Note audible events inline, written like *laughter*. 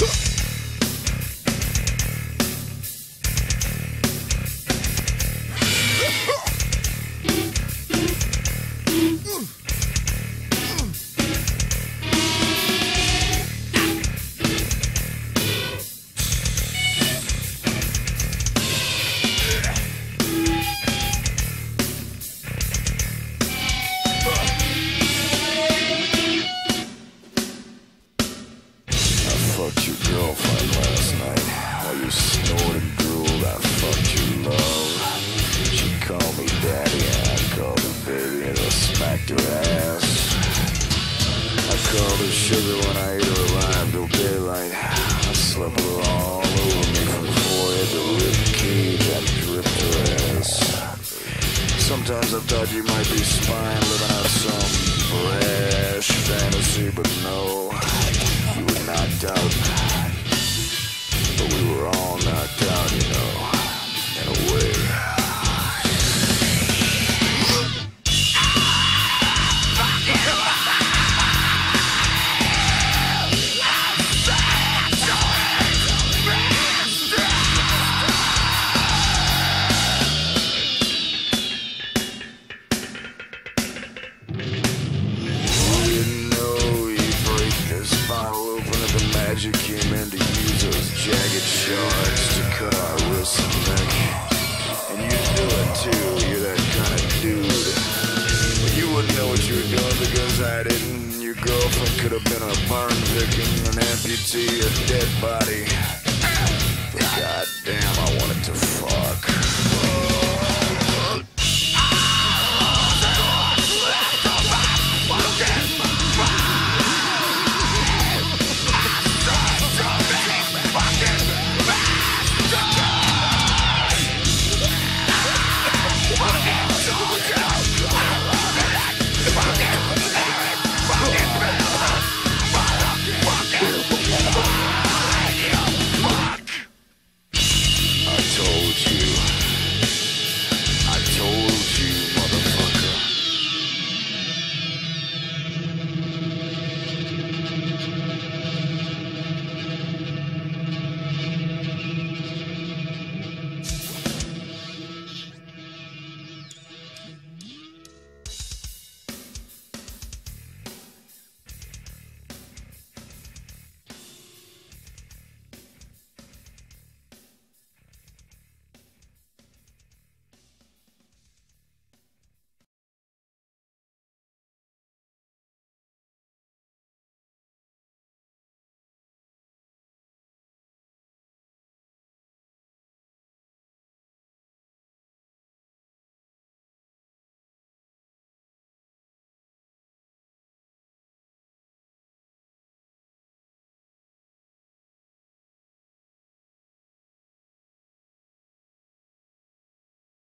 I *laughs* ass. I called her sugar when I ate her alive till daylight. I slept her all over me from forehead to rib cage. I dripped her ass. Sometimes I thought you might be spying, living out some brash fantasy, but no, you would not out. And neck. And you do it too, you're that kind of dude. But you wouldn't know what you doing because I didn't. Your girlfriend could have been a burn victim, an amputee, a dead body.